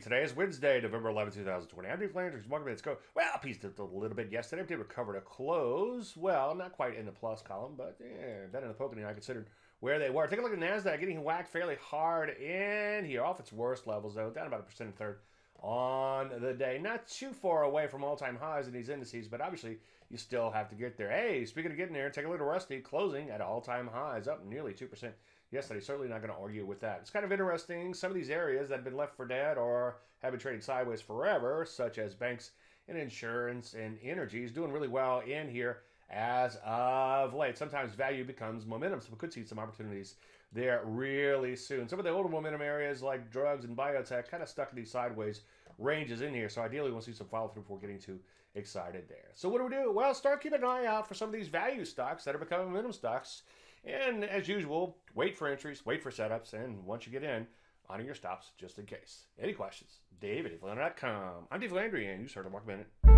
today is Wednesday, November 11, 2020. I'm Dave Landry. Welcome to Let's Go. Well, I pieced a little bit yesterday. I did recover to close. Well, not quite in the plus column, but yeah, better than the Pokemon I considered where they were. Take a look at NASDAQ getting whacked fairly hard in here, off its worst levels, though, down about a percent and third on the day. Not too far away from all time highs in these indices, but obviously you still have to get there. Hey, speaking of getting there, take a look at Russell closing at all time highs, up nearly 2% yesterday. Certainly not going to argue with that. It's kind of interesting. Some of these areas that have been left for dead or have been trading sideways forever, such as banks and insurance and energy, is doing really well in here as of late. Sometimes value becomes momentum, so we could see some opportunities there really soon. Some of the older momentum areas like drugs and biotech kind of stuck in these sideways ranges in here. So ideally, we'll see some follow through before getting too excited there. So what do we do? Well, start keeping an eye out for some of these value stocks that are becoming momentum stocks. And as usual, wait for entries, wait for setups, and once you get in, honor your stops just in case. Any questions? Dave at. I'm Dave Landry, and you start to Market Minute.